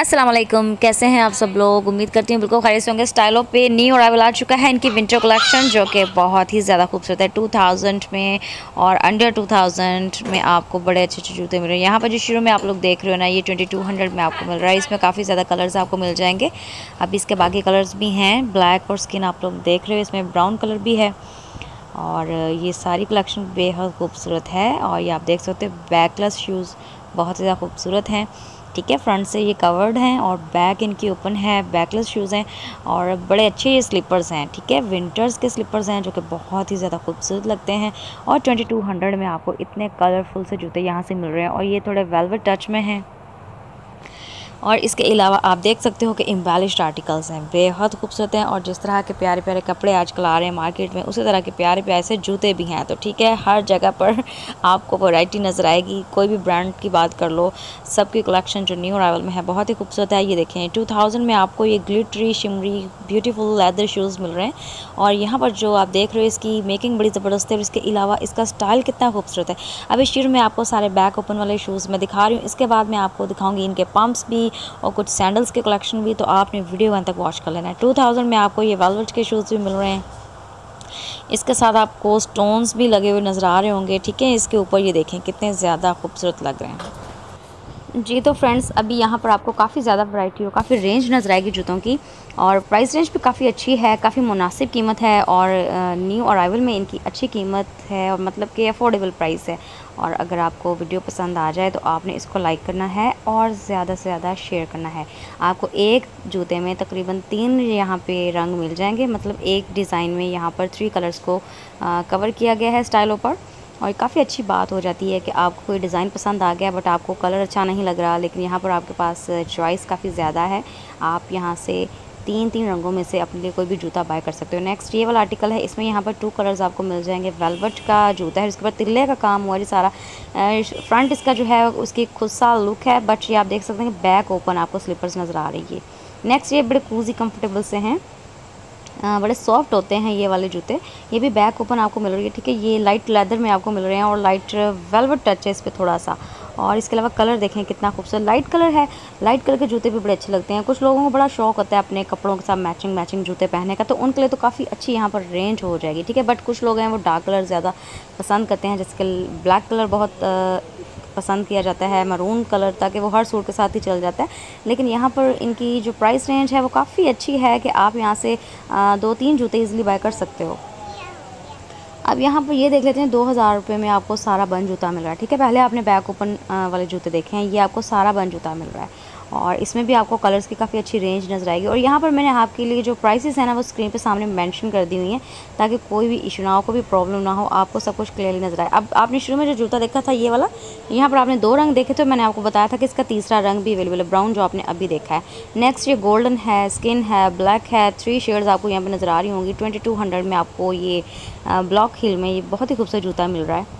वालेकुम कैसे हैं आप सब लोग? उम्मीद करती हूँ बिल्कुल खरीद होंगे। स्टाइलों पे न्यू अराइवल आ चुका है इनकी विंटर कलेक्शन जो कि बहुत ही ज़्यादा खूबसूरत है। 2000 में और अंडर 2000 में आपको बड़े अच्छे अच्छे जूते मिल रहे हैं। यहाँ पर जो शुरू में आप लोग देख रहे हो ना, ये 2200 में आपको मिल रहा है। इसमें काफ़ी ज़्यादा कलर्स आपको मिल जाएँगे। अब इसके बाकी कलर्स भी हैं। ब्लैक और स्किन आप लोग देख रहे हो, इसमें ब्राउन कलर भी है। और ये सारी कलेक्शन बेहद खूबसूरत है। और ये आप देख सकते हो बैकलेस शूज़ बहुत ज़्यादा खूबसूरत हैं। ठीक है फ्रंट से ये कवर्ड हैं और बैक इनकी ओपन है बैकलेस शूज़ हैं और बड़े अच्छे ये स्लीपर्स हैं, ठीक है? विंटर्स के स्लीपर्स हैं जो कि बहुत ही ज़्यादा खूबसूरत लगते हैं और 2200 में आपको इतने कलरफुल से जूते यहाँ से मिल रहे हैं और ये थोड़े वेलवेट टच में हैं। और इसके अलावा आप देख सकते हो कि इम्बेलिश्ड आर्टिकल्स हैं, बेहद खूबसूरत हैं और जिस तरह के प्यारे प्यारे कपड़े आजकल आ रहे हैं मार्केट में, उसी तरह के प्यारे प्यारे से जूते भी हैं। तो ठीक है, हर जगह पर आपको वैरायटी नज़र आएगी। कोई भी ब्रांड की बात कर लो, सबकी कलेक्शन जो न्यू अरावल में है, बहुत ही खूबसूरत है। ये देखें टू थाउज़ेंड में आपको ये glittery shimmery beautiful leather shoes मिल रहे हैं और यहाँ पर जो आप देख रहे हो इसकी मेकिंग बड़ी ज़बरदस्त है और इसके अलावा इसका स्टाइल कितना खूबसूरत है। अभी शुरू में आपको सारे बैक ओपन वाले शूज़ मैं दिखा रही हूँ। इसके बाद मैं आपको दिखाऊँगी इनके पम्प्स भी और कुछ सैंडल्स के कलेक्शन भी तो आपने वीडियो वन तक वॉच कर लेना है। टू थाउज़ेंड में आपको ये वेलवेट के शूज़ भी मिल रहे हैं। इसके साथ आपको स्टोन्स भी लगे हुए नज़र आ रहे होंगे, ठीक है? इसके ऊपर ये देखें, कितने ज़्यादा खूबसूरत लग रहे हैं। जी तो फ्रेंड्स अभी यहाँ पर आपको काफ़ी ज़्यादा वैरायटी और काफ़ी रेंज नज़र आएगी जूतों की और प्राइस रेंज भी काफ़ी अच्छी है, काफ़ी मुनासिब कीमत है और न्यू अराइवल में इनकी अच्छी कीमत है और मतलब कि अफोर्डेबल प्राइस है। और अगर आपको वीडियो पसंद आ जाए तो आपने इसको लाइक करना है और ज़्यादा से ज़्यादा शेयर करना है। आपको एक जूते में तकरीबन तीन यहाँ पे रंग मिल जाएँगे मतलब एक डिज़ाइन में यहाँ पर थ्री कलर्स को कवर किया गया है स्टाइलों पर और काफ़ी अच्छी बात हो जाती है कि आपको कोई डिज़ाइन पसंद आ गया, बट आपको कलर अच्छा नहीं लग रहा, लेकिन यहाँ पर आपके पास चॉइस काफ़ी ज़्यादा है। आप यहाँ से तीन तीन रंगों में से अपने लिए कोई भी जूता बाय कर सकते हो। नेक्स्ट ये वाला आर्टिकल है, इसमें यहाँ पर टू कलर्स आपको मिल जाएँगे। वेलवेट का जूता है इसके बाद तिल्ले का काम हुआ है सारा। फ्रंट इसका जो है, उसकी खुद सा लुक है बट ये आप देख सकते हैं बैक ओपन आपको स्लीपर्स नज़र आ रही है। नेक्स्ट ये बड़े कूजी कम्फर्टेबल से हैं। बड़े सॉफ्ट होते हैं ये वाले जूते। ये भी बैक ओपन आपको मिल रही है, ठीक है? ये लाइट लेदर में आपको मिल रहे हैं और लाइट वेलवेट टच है इस पर थोड़ा सा और इसके अलावा कलर देखें कितना खूबसूरत। लाइट कलर है। लाइट कलर के जूते भी बड़े अच्छे लगते हैं। कुछ लोगों को बड़ा शौक होता है अपने कपड़ों के साथ मैचिंग मैचिंग जूते पहनने का तो उनके लिए तो काफ़ी अच्छी यहाँ पर रेंज हो जाएगी, ठीक है? बट कुछ लोग हैं वो डार्क कलर ज़्यादा पसंद करते हैं, जिसके ब्लैक कलर बहुत पसंद किया जाता है मरून कलर ताकि, वो हर सूट के साथ ही चल जाता है। लेकिन यहाँ पर इनकी जो प्राइस रेंज है, वो काफ़ी अच्छी है कि आप यहाँ से दो तीन जूते ईज़िली बाय कर सकते हो। अब यहाँ पर ये देख लेते हैं, दो हज़ार रुपये में आपको सारा बन जूता मिल रहा है। ठीक है, पहले आपने बैक ओपन वाले जूते देखे हैं, ये आपको सारा बन जूता मिल रहा है। और इसमें भी आपको कलर्स की काफ़ी अच्छी रेंज नज़र आएगी। और यहाँ पर मैंने आपके लिए जो प्राइसेस है ना, वो स्क्रीन पे सामने मेंशन कर दी हुई हैं, ताकि कोई भी इशू ना हो, कोई भी प्रॉब्लम ना हो, आपको सब कुछ क्लियरली नज़र आए। अब आपने शुरू में जो जूता देखा था, ये वाला, यहाँ पर आपने दो रंग देखे थे, मैंने आपको बताया था कि इसका तीसरा रंग भी अवेलेबल है ब्राउन जो आपने अभी देखा है। नेक्स्ट ये गोल्डन है स्किन है ब्लैक है थ्री शेड्स आपको यहाँ पर नज़र आ रही होंगी। ट्वेंटी में आपको ये ब्लॉक हिल में ये बहुत ही खूबसूरत जूता मिल रहा है।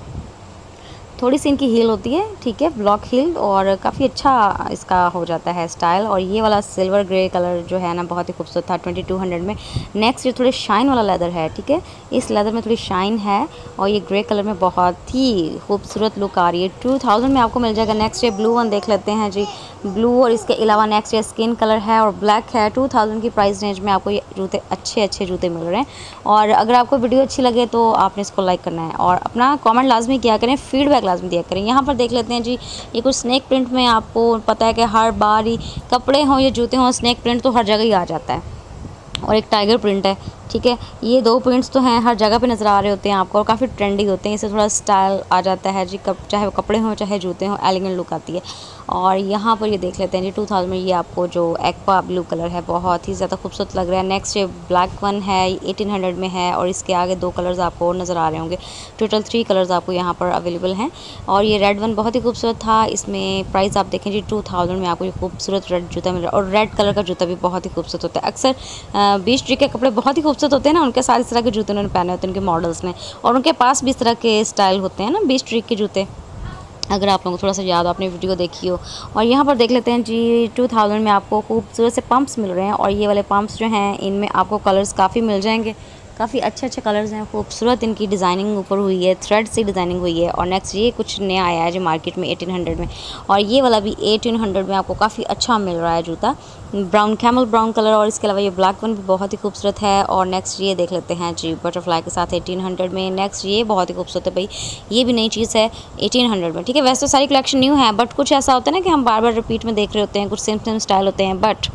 थोड़ी सी इनकी हील होती है, ठीक है ब्लॉक हील और काफ़ी अच्छा इसका हो जाता है स्टाइल और ये वाला सिल्वर ग्रे कलर जो है ना, बहुत ही खूबसूरत था ट्वेंटी टू हंड्रेड में। नेक्स्ट ये थोड़े शाइन वाला लेदर है, ठीक है, इस लेदर में थोड़ी शाइन है और ये ग्रे कलर में बहुत ही खूबसूरत लुक आ रही है। टू थाउज़ेंड में आपको मिल जाएगा। नेक्स्ट ये ब्लू वन देख लेते हैं जी। ब्लू और इसके अलावा नेक्स्ट ये स्किन कलर है और ब्लैक है। टू थाउज़ेंड की प्राइस रेंज में आपको ये जूते, अच्छे अच्छे जूते मिल रहे हैं। और अगर आपको वीडियो अच्छी लगे तो आपने इसको लाइक करना है। और अपना कॉमेंट लाजमी किया करें। फीडबैक लाजमी दिया करें। यहाँ पर देख लेते हैं जी, ये कुछ स्नैक प्रिंट में आपको पता है कि हर बार ही कपड़े हों या जूते हों स्नैक प्रिंट तो हर जगह ही आ जाता है। और एक टाइगर प्रिंट है ठीक है? ये दो प्रिंट्स तो हैं, हर जगह पे नज़र आ रहे होते हैं आपको और काफ़ी ट्रेंडी होते हैं। इससे थोड़ा स्टाइल आ जाता है जी, कप, चाहे वो कपड़े हों, चाहे जूते हों एलिगेंट लुक आती है। और यहाँ पर ये देख लेते हैं जी टू थाउज़ेंड में ये आपको जो एक्वा ब्लू कलर है, बहुत ही ज़्यादा खूबसूरत लग रहा है। नेक्स्ट ये ब्लैक वन है एटीन हंड्रेड में है और इसके आगे दो कलर्स आपको नज़र आ रहे होंगे। टोटल थ्री कलर्स आपको यहाँ पर अवेलेबल हैं। और ये रेड वन बहुत ही खूबसूरत था। इसमें प्राइस आप देखें जी टू थाउज़ेंड में आपको ये खूबसूरत रेड जूता मिल रहा है। और रेड कलर का जूता भी बहुत ही खूबसूरत होता है। अक्सर बीच ट्री के कपड़े बहुत ही होते हैं ना, उनके साथ इस तरह के जूते उन्होंने पहने होते हैं, उनके मॉडल्स ने। और उनके पास भी इस तरह के स्टाइल होते हैं ना बीस ट्रिक के जूते। अगर आप लोगों को थोड़ा सा याद हो, आपने वीडियो देखी हो। और यहाँ पर देख लेते हैं जी 2000 में आपको खूबसूरत से पंप्स मिल रहे हैं और ये वाले पंप्स जो हैं, इनमें आपको कलर्स काफ़ी मिल जाएँगे। काफ़ी अच्छे अच्छे कलर्स हैं, खूबसूरत इनकी डिज़ाइनिंग ऊपर हुई है थ्रेड से डिज़ाइनिंग हुई है और नेक्स्ट ये कुछ नया आया है जो मार्केट में 1800 में। और ये वाला भी 1800 में आपको काफ़ी अच्छा मिल रहा है जूता। ब्राउन कैमल ब्राउन कलर और इसके अलावा ये ब्लैक वन भी बहुत ही खूबसूरत है। और नेक्स्ट ये देख लेते हैं जी बटरफ्लाई के साथ एटीन में। नेक्स्ट ये बहुत ही खूबसूरत है भाई, ये भी नई चीज़ है एटीन में। ठीक है, वैसे तो सारी कलेक्शन न्यू है बट कुछ ऐसा होता है ना कि हम बार बार रिपीट में देख रहे होते हैं, कुछ सेम सेम स्टाइल होते हैं बट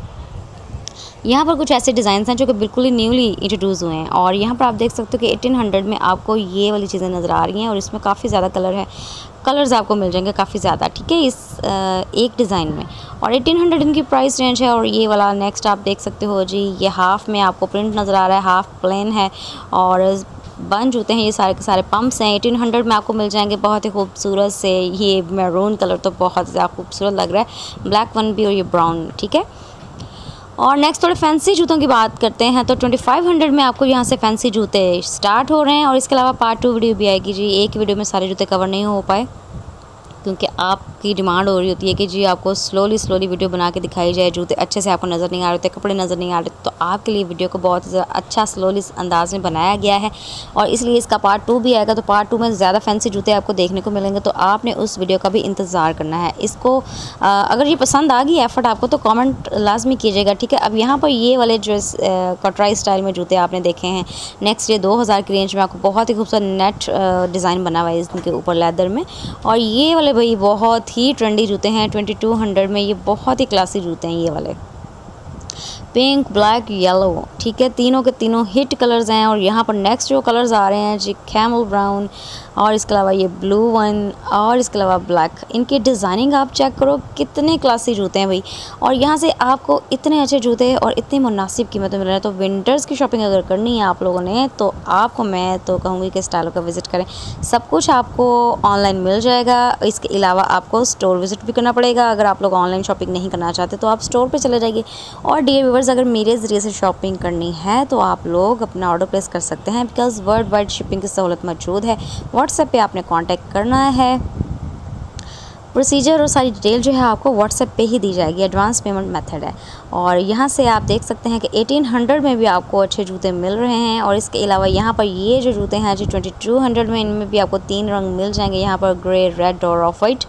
यहाँ पर कुछ ऐसे डिज़ाइन हैं जो कि बिल्कुल ही न्यूली इंट्रोड्यूस हुए हैं। और यहाँ पर आप देख सकते हो कि 1800 में आपको ये वाली चीज़ें नज़र आ रही हैं और इसमें काफ़ी ज़्यादा कलर है। कलर्स आपको मिल जाएँगे काफ़ी ज़्यादा, ठीक है? इस एक डिज़ाइन में। और 1800 इनकी प्राइस रेंज है और ये वाला नेक्स्ट आप देख सकते हो जी, ये हाफ़ में आपको प्रिंट नज़र आ रहा है हाफ़ प्लेन है और बन जूते हैं ये सारे के सारे पम्प्स हैं। 1800 में आपको मिल जाएँगे बहुत ही खूबसूरत से, ये मैरून कलर तो बहुत ज़्यादा खूबसूरत लग रहा है। ब्लैक वन भी और ये ब्राउन ठीक है? और नेक्स्ट थोड़े फैंसी जूतों की बात करते हैं तो 2500 में आपको यहाँ से फैंसी जूते स्टार्ट हो रहे हैं और इसके अलावा पार्ट टू वीडियो भी आएगी जी। एक वीडियो में सारे जूते कवर नहीं हो पाए, क्योंकि आपकी डिमांड हो रही होती है कि जी आपको स्लोली स्लोली वीडियो बना के दिखाई जाए, जूते अच्छे से आपको नज़र नहीं आ रहे थे कपड़े नज़र नहीं आ रहे तो आपके लिए वीडियो को बहुत अच्छा स्लोली अंदाज में बनाया गया है। और इसलिए इसका पार्ट टू भी आएगा तो पार्ट टू में ज़्यादा फैंसी जूते आपको देखने को मिलेंगे तो आपने उस वीडियो का भी इंतज़ार करना है। इसको अगर ये पसंद आ गई एफर्ट आपको तो कॉमेंट लाजमी कीजिएगा, ठीक है? अब यहाँ पर ये वाले जो कटराई स्टाइल में जूते आपने देखे हैं नेक्स्ट ये दो हज़ार की रेंज में आपको बहुत ही खूबसूरत नेट डिज़ाइन बना हुआ है इसके ऊपर लेदर में। और ये वाले भाई बहुत ही ट्रेंडी जूते हैं ट्वेंटी टू हंड्रेड में ये बहुत ही क्लासी जूते हैं ये वाले। पिंक ब्लैक येलो ठीक है? तीनों के तीनों हिट कलर्स हैं और यहाँ पर नेक्स्ट जो कलर्स आ रहे हैं, जी कैमल ब्राउन और इसके अलावा ये ब्लू वन और इसके अलावा ब्लैक। इनकी डिज़ाइनिंग आप चेक करो, कितने क्लासी जूते हैं भाई। और यहाँ से आपको इतने अच्छे जूते और इतनी मुनासिब कीमत में मिल रहे हैं। तो विंटर्स की शॉपिंग अगर करनी है आप लोगों ने तो आपको मैं तो कहूँगी कि स्टाइलों का विज़िट करें। सब कुछ आपको ऑनलाइन मिल जाएगा। इसके अलावा आपको स्टोर विज़िट भी करना पड़ेगा। अगर आप लोग ऑनलाइन शॉपिंग नहीं करना चाहते तो आप स्टोर पर चले जाइए। और डी व्यूवर्स, अगर मेरे ज़रिए से शॉपिंग करनी है तो आप लोग अपना ऑर्डर प्लेस कर सकते हैं। बिकॉज़ वर्ल्ड वाइड शिपिंग की सहूलत मौजूद है। व्हाट्सएप पे आपने कांटेक्ट करना है। प्रोसीजर और सारी डिटेल जो है आपको व्हाट्सएप पे ही दी जाएगी। एडवांस पेमेंट मेथड है। और यहाँ से आप देख सकते हैं कि 1800 में भी आपको अच्छे जूते मिल रहे हैं और इसके अलावा यहाँ पर ये जो जूते हैं जो 2200 में इनमें भी आपको तीन रंग मिल जाएँगे। यहाँ पर ग्रे रेड और ऑफ़ वाइट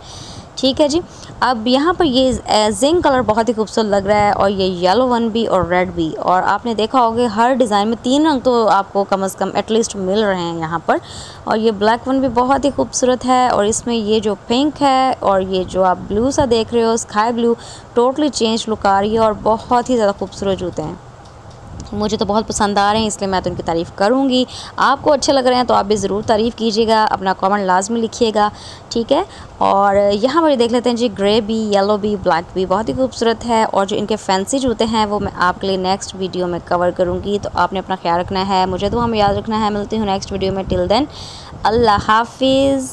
ठीक है जी। अब यहाँ पर ये जिंक कलर बहुत ही खूबसूरत लग रहा है और ये येलो वन भी और रेड भी। और आपने देखा होगा, हर डिज़ाइन में तीन रंग तो आपको कम अज़ कम एटलीस्ट मिल रहे हैं यहाँ पर। और ये ब्लैक वन भी बहुत ही खूबसूरत है और इसमें ये जो पिंक है और ये जो आप ब्लू सा देख रहे हो sky blue totally change look आ रही है और बहुत ही ज़्यादा खूबसूरत जूते हैं। मुझे तो बहुत पसंद आ रहे हैं, इसलिए मैं तो उनकी तारीफ़ करूँगी। आपको अच्छे लग रहे हैं तो आप भी ज़रूर तारीफ़ कीजिएगा, अपना कमेंट लाजमी लिखिएगा, ठीक है? और यहाँ पर देख लेते हैं जी ग्रे भी येलो भी ब्लैक भी बहुत ही खूबसूरत है और जो इनके फैंसी जूते हैं, वो मैं आपके लिए नेक्स्ट वीडियो में कवर करूँगी। तो आपने अपना ख्याल रखना है, मुझे तो हमें याद रखना है, मिलती हूँ नेक्स्ट वीडियो में टिल देन अल्लाह हाफिज़।